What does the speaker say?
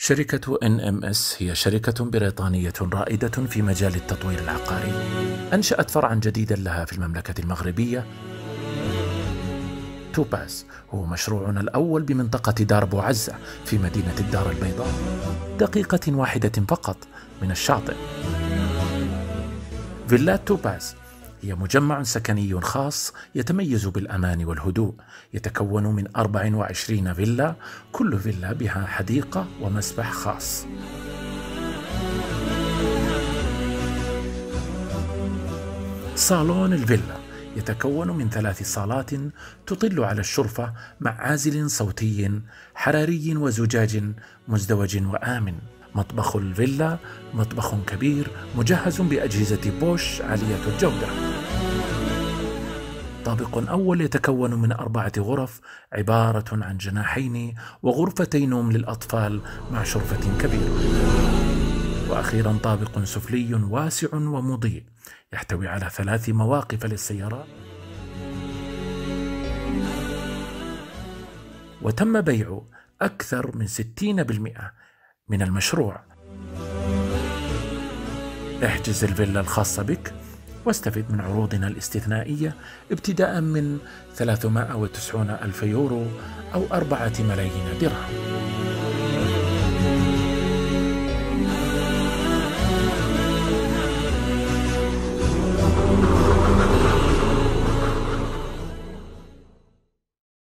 شركة NMS هي شركة بريطانية رائدة في مجال التطوير العقاري. أنشأت فرعا جديدا لها في المملكة المغربية. توباز هو مشروعنا الأول بمنطقة دار بوعزة في مدينة الدار البيضاء دقيقة واحدة فقط من الشاطئ. فيلات توباز هي مجمع سكني خاص يتميز بالأمان والهدوء. يتكون من 24 فيلا كل فيلا بها حديقة ومسبح خاص. صالون الفيلا. يتكون من ثلاث صالات تطل على الشرفة مع عازل صوتي حراري وزجاج مزدوج وآمن. مطبخ الفيلا مطبخ كبير مجهز بأجهزة بوش عالية الجودة. طابق أول يتكون من أربعة غرف عبارة عن جناحين وغرفتي نوم للأطفال مع شرفة كبيرة. وأخيرا طابق سفلي واسع ومضيء يحتوي على ثلاث مواقف للسيارات وتم بيع أكثر من 60% من المشروع. احجز الفيلا الخاصة بك واستفد من عروضنا الاستثنائية ابتداء من 390 ألف يورو أو أربعة ملايين درهم.